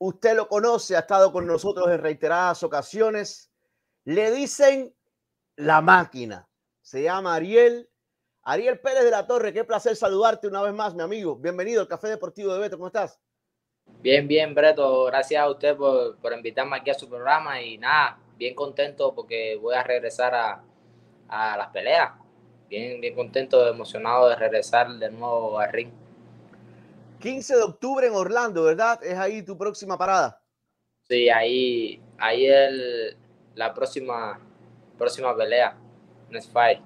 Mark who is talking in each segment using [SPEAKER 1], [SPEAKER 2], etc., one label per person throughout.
[SPEAKER 1] usted lo conoce, ha estado con nosotros en reiteradas ocasiones. Le dicen la máquina. Se llama Ariel. Ariel Pérez de la Torre, qué placer saludarte una vez más, mi amigo. Bienvenido al Café Deportivo de Beto, ¿cómo estás?
[SPEAKER 2] Bien, bien, Breto. Gracias a usted por, por invitarme aquí a su programa y nada, bien contento porque voy a regresar a, a las peleas. Bien, bien contento, emocionado de regresar de nuevo al ring.
[SPEAKER 1] 15 de octubre en Orlando, ¿verdad? Es ahí tu próxima parada.
[SPEAKER 2] Sí, ahí, ahí es la próxima, próxima pelea. Next fight.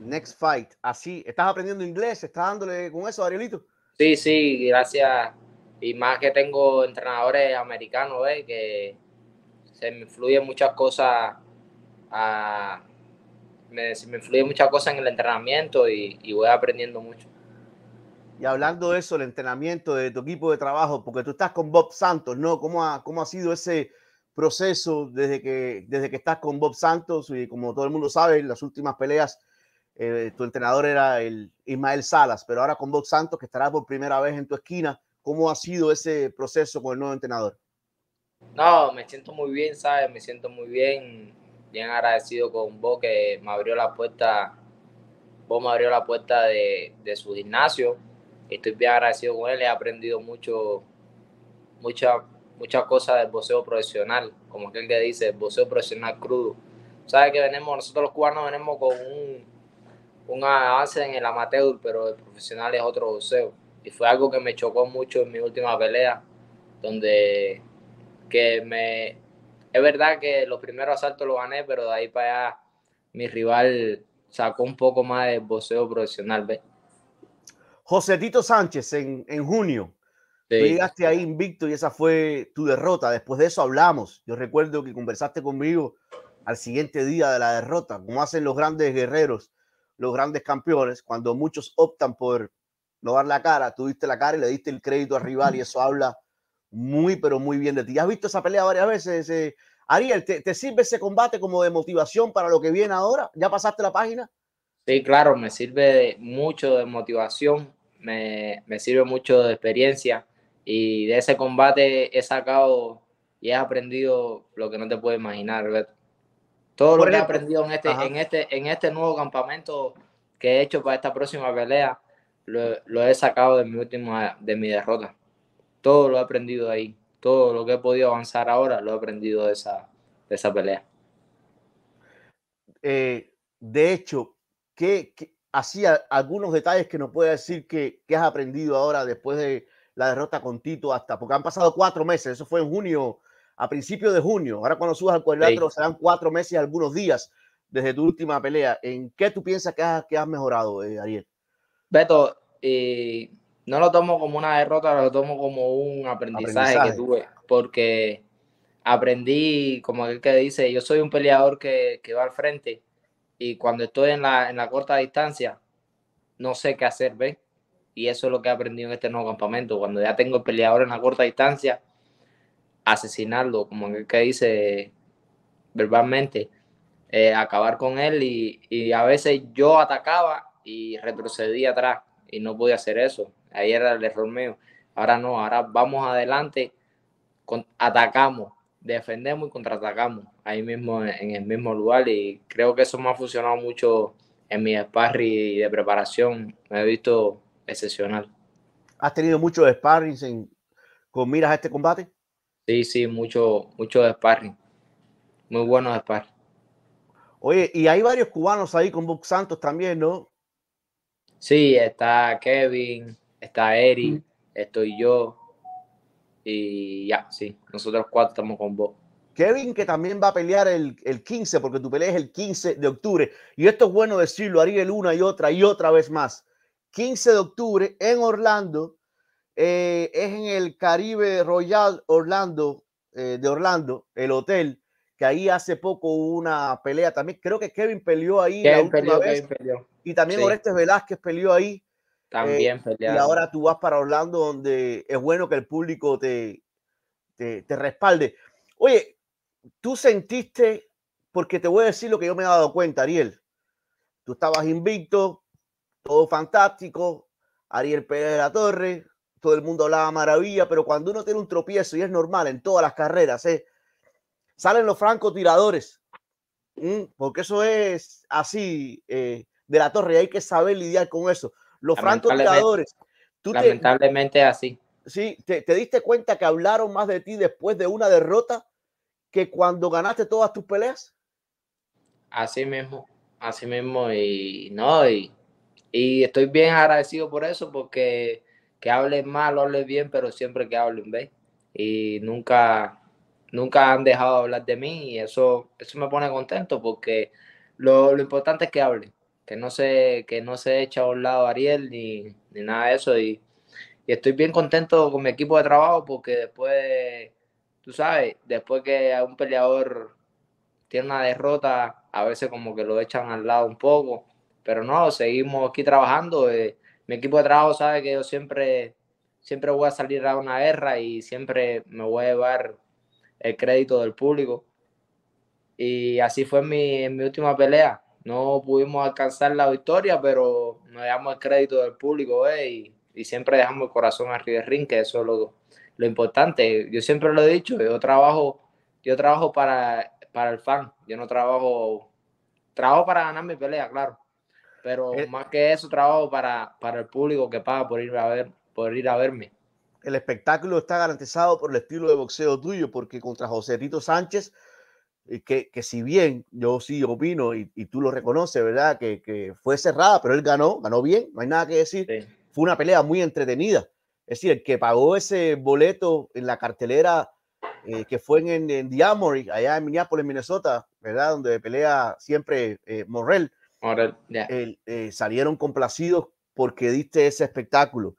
[SPEAKER 1] Next fight. Así, ¿estás aprendiendo inglés? ¿Estás dándole con eso, Arielito?
[SPEAKER 2] Sí, sí, gracias. Y más que tengo entrenadores americanos, ¿ves? Que se me influyen muchas cosas a, me, me influye muchas cosas en el entrenamiento y, y, voy aprendiendo mucho.
[SPEAKER 1] Y hablando de eso, el entrenamiento de tu equipo de trabajo, porque tú estás con Bob Santos, ¿no? ¿Cómo ha, cómo ha sido ese proceso desde que, desde que estás con Bob Santos? Y como todo el mundo sabe, en las últimas peleas, eh, tu entrenador era el Ismael Salas, pero ahora con Bob Santos, que estará por primera vez en tu esquina, ¿cómo ha sido ese proceso con el nuevo entrenador?
[SPEAKER 2] No, me siento muy bien, ¿sabes? Me siento muy bien bien agradecido con vos que me abrió la puerta, vos me abrió la puerta de, de su gimnasio. Estoy bien agradecido con él, he aprendido mucho, muchas muchas cosas del boxeo profesional, como aquel que dice, el boxeo profesional crudo. Sabes que venimos, nosotros los cubanos venimos con un, un avance en el amateur, pero el profesional es otro boxeo. Y fue algo que me chocó mucho en mi última pelea, donde que me, es verdad que los primeros asaltos lo gané, pero de ahí para allá mi rival sacó un poco más de boxeo profesional. ¿ves?
[SPEAKER 1] José Tito Sánchez en, en junio. Sí. Tú llegaste ahí invicto y esa fue tu derrota. Después de eso hablamos. Yo recuerdo que conversaste conmigo al siguiente día de la derrota, como hacen los grandes guerreros, los grandes campeones, cuando muchos optan por no dar la cara, tú diste la cara y le diste el crédito al rival y eso habla muy, pero muy bien de ti. ¿Has visto esa pelea varias veces? Eh, Ariel, ¿te, ¿te, sirve ese combate como de motivación para lo que viene ahora? ¿Ya pasaste la página?
[SPEAKER 2] Sí, claro, me sirve de, mucho de motivación, me, me, sirve mucho de experiencia y de ese combate he sacado y he aprendido lo que no te puedes imaginar, Beto. Todo lo que he aprendido en este, en, este, en este nuevo campamento que he hecho para esta próxima pelea, lo, lo he sacado de mi última, de mi derrota todo lo he aprendido ahí. Todo lo que he podido avanzar ahora lo he aprendido de esa, de esa pelea.
[SPEAKER 1] Eh, de hecho, ¿qué, qué hacía algunos detalles que nos puede decir que, que, has aprendido ahora después de la derrota con Tito hasta, porque han pasado cuatro meses, eso fue en junio, a principios de junio, ahora cuando subas al cuadrilátero sí. serán cuatro meses y algunos días desde tu última pelea. ¿En qué tú piensas que has, que has mejorado, eh, Ariel?
[SPEAKER 2] Beto, eh, no lo tomo como una derrota, lo tomo como un aprendizaje, aprendizaje. que tuve, porque aprendí, como aquel que dice, yo soy un peleador que, que va al frente y cuando estoy en la, en la corta distancia, no sé qué hacer, ¿ves? Y eso es lo que he aprendido en este nuevo campamento. Cuando ya tengo el peleador en la corta distancia, asesinarlo, como aquel que dice verbalmente, eh, acabar con él y, y a veces yo atacaba y retrocedía atrás y no podía hacer eso. Ahí era el error mío. Ahora no, ahora vamos adelante, con, atacamos, defendemos y contraatacamos ahí mismo en el mismo lugar y creo que eso me ha funcionado mucho en mi sparring de preparación. Me he visto excepcional.
[SPEAKER 1] ¿Has tenido muchos sparring en, con miras a este combate?
[SPEAKER 2] Sí, sí, mucho, mucho sparring. Muy buenos sparring.
[SPEAKER 1] Oye, y hay varios cubanos ahí con Box Santos también, ¿no?
[SPEAKER 2] Sí, está Kevin, está Eric, estoy yo y ya, sí, nosotros cuatro estamos con vos.
[SPEAKER 1] Kevin, que también va a pelear el, el 15, porque tu pelea es el 15 de octubre. Y esto es bueno decirlo, Ariel, una y otra y otra vez más. 15 de octubre en Orlando, eh, es en el Caribe Royal Orlando, eh, de Orlando, el hotel, que ahí hace poco hubo una pelea también. Creo que Kevin peleó ahí
[SPEAKER 2] Kevin la última peleó, vez. Kevin peleó.
[SPEAKER 1] Y también sí. Orestes Velázquez peleó ahí.
[SPEAKER 2] También
[SPEAKER 1] eh, Y ahora tú vas para Orlando, donde es bueno que el público te, te, te, respalde. Oye, tú sentiste, porque te voy a decir lo que yo me he dado cuenta, Ariel. Tú estabas invicto, todo fantástico. Ariel Pérez de la Torre, todo el mundo hablaba maravilla, pero cuando uno tiene un tropiezo, y es normal en todas las carreras, ¿eh? salen los francotiradores, porque eso es así eh, de la torre, y hay que saber lidiar con eso. Los francotiradores.
[SPEAKER 2] Tú lamentablemente así.
[SPEAKER 1] Sí, te, te diste cuenta que hablaron más de ti después de una derrota que cuando ganaste todas tus peleas.
[SPEAKER 2] Así mismo, así mismo, y no, y, y estoy bien agradecido por eso, porque que hablen mal o hablen bien, pero siempre que hablen, ¿ves? Y nunca, nunca han dejado de hablar de mí y eso, eso me pone contento porque lo, importante es que hablen, que no se, que no se echa a un lado Ariel ni, nada de eso y, y, estoy bien contento con mi equipo de trabajo porque después, tú sabes, después que un peleador tiene una derrota, a veces como que lo echan al lado un poco, pero no, seguimos aquí trabajando. Eh, mi equipo de trabajo sabe que yo siempre, siempre voy a salir a una guerra y siempre me voy a llevar el crédito del público. Y así fue en mi, en mi última pelea. No pudimos alcanzar la victoria, pero nos damos el crédito del público ¿eh? y, y, siempre dejamos el corazón arriba del ring, que eso es lo, lo importante. Yo siempre lo he dicho, yo trabajo, yo trabajo para, para el fan, yo no trabajo, trabajo para ganar mi pelea, claro pero eh, más que eso trabajo para, para el público que paga por ir a ver, por ir a verme.
[SPEAKER 1] El espectáculo está garantizado por el estilo de boxeo tuyo, porque contra José Tito Sánchez, que, que si bien yo sí opino y, y tú lo reconoces, ¿verdad? Que, que, fue cerrada, pero él ganó, ganó bien, no hay nada que decir. Fue una pelea muy entretenida. Es decir, el que pagó ese boleto en la cartelera eh, que fue en, en, Diamory, allá en Minneapolis, Minnesota, ¿verdad? Donde pelea siempre Morrell eh, salieron complacidos porque diste ese espectáculo.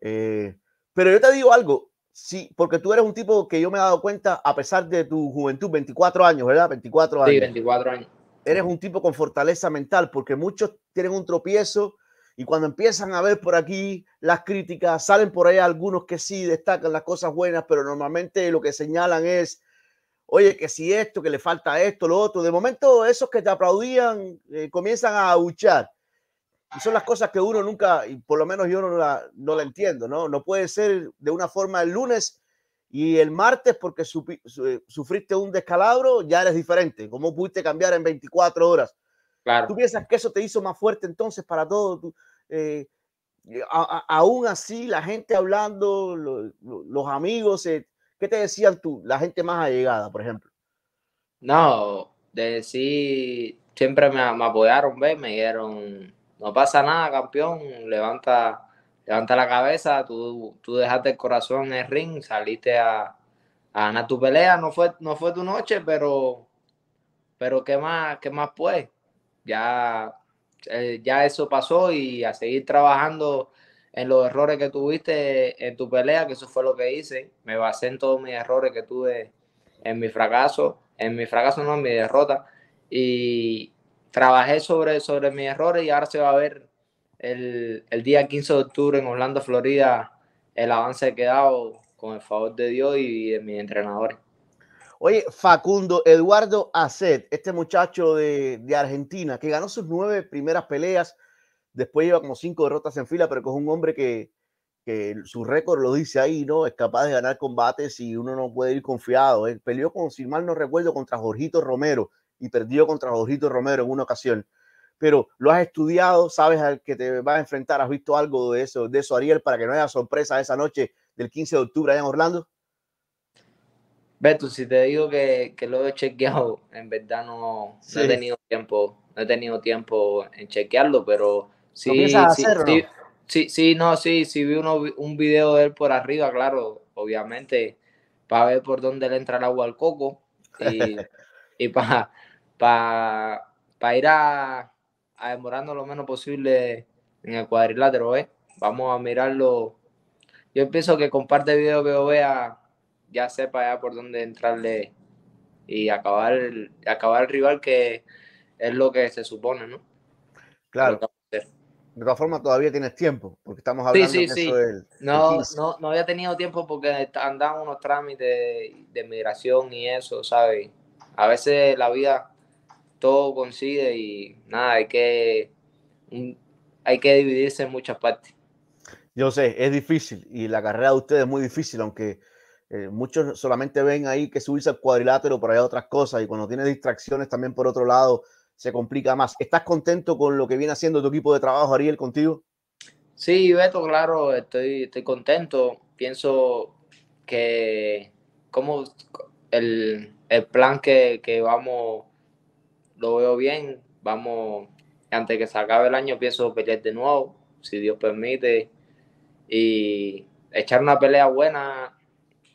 [SPEAKER 1] Eh, pero yo te digo algo, sí, porque tú eres un tipo que yo me he dado cuenta, a pesar de tu juventud, 24 años, ¿verdad? 24 años.
[SPEAKER 2] Sí, 24 años.
[SPEAKER 1] Eres un tipo con fortaleza mental, porque muchos tienen un tropiezo y cuando empiezan a ver por aquí las críticas, salen por ahí algunos que sí destacan las cosas buenas, pero normalmente lo que señalan es oye, que si esto, que le falta esto, lo otro. De momento, esos que te aplaudían eh, comienzan a abuchar. Y son las cosas que uno nunca, y por lo menos yo no la, no la entiendo, ¿no? No puede ser de una forma el lunes y el martes porque eh, sufriste un descalabro, ya eres diferente. ¿Cómo pudiste cambiar en 24 horas? Claro. ¿Tú piensas que eso te hizo más fuerte entonces para todo? Eh, aún así, la gente hablando, los amigos, ¿Qué te decían tú, la gente más allegada, por ejemplo?
[SPEAKER 2] No, de decir, siempre me, apoyaron, ¿ves? Me dijeron, no pasa nada, campeón, levanta, levanta la cabeza, tú, tú dejaste el corazón en el ring, saliste a, a ganar tu pelea, no fue, no fue tu noche, pero, pero ¿qué más, qué más pues? Ya, eh, ya eso pasó y a seguir trabajando en los errores que tuviste en tu pelea, que eso fue lo que hice. Me basé en todos mis errores que tuve en mi fracaso, en mi fracaso no, en mi derrota. Y trabajé sobre, sobre mis errores y ahora se va a ver el, el día 15 de octubre en Orlando, Florida, el avance que he dado con el favor de Dios y de mis entrenadores.
[SPEAKER 1] Oye, Facundo Eduardo Acet, este muchacho de, de Argentina que ganó sus nueve primeras peleas, Después lleva como cinco derrotas en fila, pero que es un hombre que, que su récord lo dice ahí, ¿no? Es capaz de ganar combates y uno no puede ir confiado. Él peleó con, si mal no recuerdo, contra Jorgito Romero y perdió contra Jorgito Romero en una ocasión. Pero lo has estudiado, sabes al que te vas a enfrentar, has visto algo de eso, de eso, Ariel, para que no haya sorpresa esa noche del 15 de octubre allá en Orlando.
[SPEAKER 2] Beto, si te digo que, que lo he chequeado, en verdad no, no, he tenido tiempo, no he tenido tiempo en chequearlo, pero Sí, sí, sí, sí, no, sí, sí vi uno, un video de él por arriba, claro, obviamente, para ver por dónde le entra el agua al coco y, y para pa, ir a, a, demorando lo menos posible en el cuadrilátero, ¿eh? Vamos a mirarlo. Yo pienso que comparte el video que yo vea, ya sepa ya por dónde entrarle y acabar acabar el rival que es lo que se supone, ¿no?
[SPEAKER 1] Claro de todas formas todavía tienes tiempo, porque estamos hablando
[SPEAKER 2] sí, sí, sí. no, no, no había tenido tiempo porque andaban unos trámites de migración y eso, ¿sabes? A veces la vida todo coincide y nada, hay que, hay que dividirse en muchas partes.
[SPEAKER 1] Yo sé, es difícil y la carrera de ustedes es muy difícil, aunque eh, muchos solamente ven ahí que subirse al cuadrilátero, pero hay otras cosas y cuando tiene distracciones también por otro lado se complica más. ¿Estás contento con lo que viene haciendo tu equipo de trabajo, Ariel, contigo?
[SPEAKER 2] Sí, Beto, claro, estoy, estoy contento. Pienso que como el, plan que, que, vamos, lo veo bien. Vamos, antes que se acabe el año, pienso pelear de nuevo, si Dios permite, y echar una pelea buena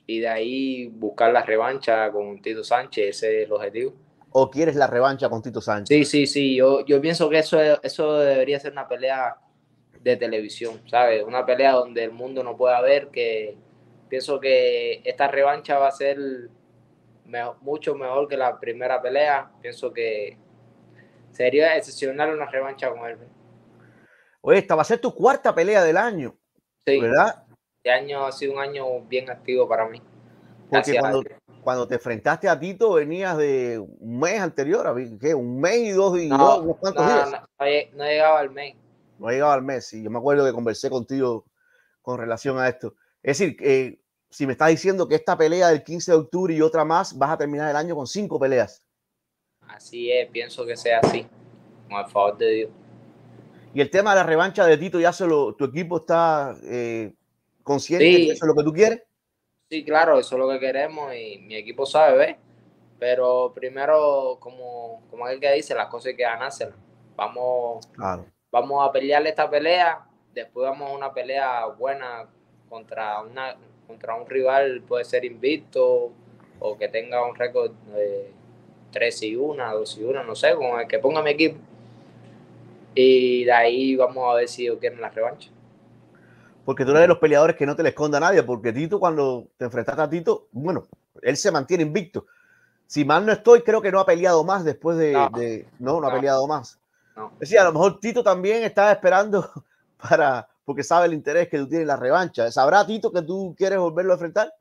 [SPEAKER 2] y de ahí buscar la revancha con Tito Sánchez, ese es el objetivo.
[SPEAKER 1] ¿O quieres la revancha con Tito Sánchez?
[SPEAKER 2] Sí, sí, sí, yo, yo pienso que eso, eso debería ser una pelea de televisión, ¿sabes? Una pelea donde el mundo no pueda ver, que pienso que esta revancha va a ser mucho mejor que la primera pelea, pienso que sería excepcional una revancha con él.
[SPEAKER 1] Oye, esta va a ser tu cuarta pelea del año, sí. ¿verdad?
[SPEAKER 2] Este año ha sido un año bien activo para mí.
[SPEAKER 1] Porque cuando, te enfrentaste a Tito venías de un mes anterior, ¿qué? Un mes y dos, y no, unos cuantos días.
[SPEAKER 2] No, no, llegaba al mes.
[SPEAKER 1] No llegaba al mes, y yo me acuerdo que conversé contigo con relación a esto. Es decir, eh, si me estás diciendo que esta pelea del 15 de octubre y otra más, vas a terminar el año con cinco peleas.
[SPEAKER 2] Así es, pienso que sea así, con el favor de Dios.
[SPEAKER 1] Y el tema de la revancha de Tito, ya solo tu equipo está eh, consciente de que eso es lo que tú quieres?
[SPEAKER 2] Sí, claro, eso es lo que queremos y mi equipo sabe, ¿ves? Pero primero, como, como el que dice, las cosas hay que ganárselas. Vamos, vamos a pelearle esta pelea, después vamos a una pelea buena contra, una, contra un rival, puede ser invicto o que tenga un récord de 3 y 1, 2 y 1, no sé, con el que ponga mi equipo. Y de ahí vamos a ver si quieren la revancha
[SPEAKER 1] porque tú eres de los peleadores que no te le esconda a nadie, porque Tito cuando te enfrentaste a Tito, bueno, él se mantiene invicto. Si mal no estoy, creo que no ha peleado más después de... No, no, ha peleado más. Es decir, a lo mejor Tito también estaba esperando para, porque sabe el interés que tú tienes en la revancha. ¿Sabrá Tito que tú quieres volverlo a enfrentar?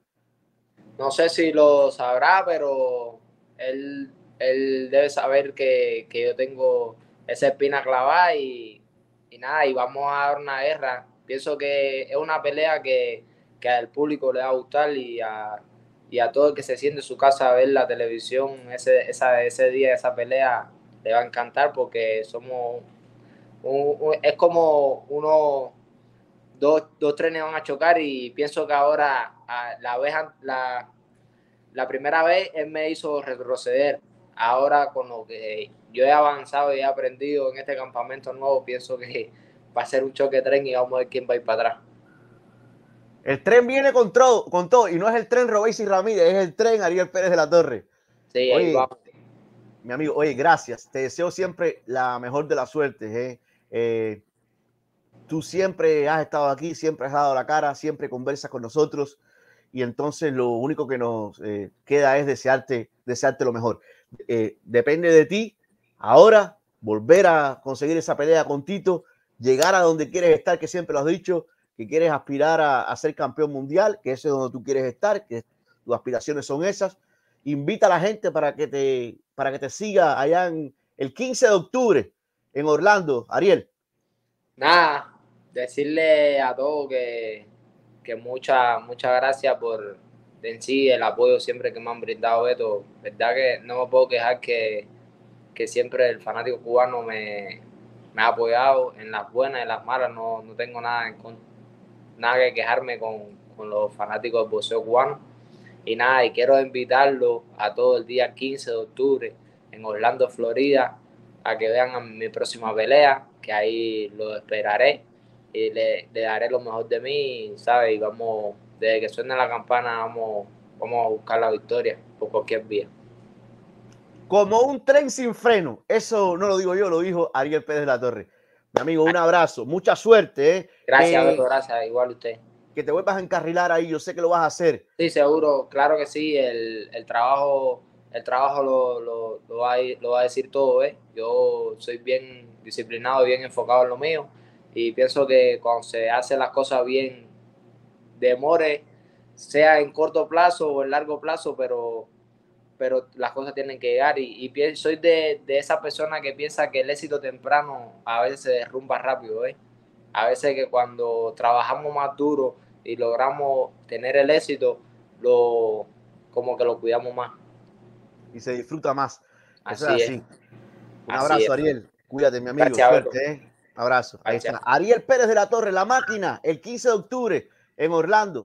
[SPEAKER 2] No sé si lo sabrá, pero él, él debe saber que, que yo tengo esa espina clavada y, y nada, y vamos a dar una guerra Pienso que es una pelea que, que al público le va a gustar y a, y a todo el que se siente en su casa a ver la televisión ese, esa, ese día, esa pelea, le va a encantar porque somos. es como uno. Dos, dos, trenes van a chocar y pienso que ahora la, vez, la, la primera vez él me hizo retroceder. Ahora con lo que yo he avanzado y he aprendido en este campamento nuevo, pienso que va a ser un choque de tren y vamos a ver quién va a ir para atrás.
[SPEAKER 1] El tren viene con todo, con todo y no es el tren Robéis y Ramírez, es el tren Ariel Pérez de la Torre.
[SPEAKER 2] Sí, ahí vamos.
[SPEAKER 1] Mi amigo, oye, gracias. Te deseo siempre la mejor de las suertes. ¿eh? Eh, tú siempre has estado aquí, siempre has dado la cara, siempre conversas con nosotros y entonces lo único que nos eh, queda es desearte, desearte lo mejor. depende de ti ahora volver a conseguir esa pelea con Tito llegar a donde quieres estar, que siempre lo has dicho, que quieres aspirar a, ser campeón mundial, que ese es donde tú quieres estar, que tus aspiraciones son esas. Invita a la gente para que te, para que te siga allá en el 15 de octubre en Orlando. Ariel.
[SPEAKER 2] Nada, decirle a todos que, que muchas muchas gracias por en sí el apoyo siempre que me han brindado esto. Verdad que no me puedo quejar que, que siempre el fanático cubano me, me ha apoyado en las buenas y en las malas, no, no tengo nada, en, nada que quejarme con, con, los fanáticos del boxeo cubano. Y nada, y quiero invitarlo a todo el día 15 de octubre en Orlando, Florida, a que vean mi próxima pelea, que ahí lo esperaré y le, le daré lo mejor de mí, ¿sabes? Y vamos, desde que suene la campana, vamos, vamos a buscar la victoria por cualquier vía
[SPEAKER 1] como un tren sin freno. Eso no lo digo yo, lo dijo Ariel Pérez de la Torre. Mi amigo, un abrazo, mucha suerte. ¿eh?
[SPEAKER 2] Gracias, gracias, igual usted.
[SPEAKER 1] Que te vuelvas a encarrilar ahí, yo sé que lo vas a hacer.
[SPEAKER 2] Sí, seguro, claro que sí, el, trabajo, el trabajo lo, lo, lo, va a, decir todo, ¿eh? Yo soy bien disciplinado, bien enfocado en lo mío y pienso que cuando se hacen las cosas bien, demore, sea en corto plazo o en largo plazo, pero, pero las cosas tienen que llegar. Y, pienso, soy de, de, esa persona que piensa que el éxito temprano a veces se derrumba rápido. ¿eh? A veces que cuando trabajamos más duro y logramos tener el éxito, lo, como que lo cuidamos más.
[SPEAKER 1] Y se disfruta más. Así, es. Un abrazo. Ariel. Cuídate, mi amigo. Abrazo. Ahí está. Ariel Pérez de la Torre, la máquina, el 15 de octubre en Orlando.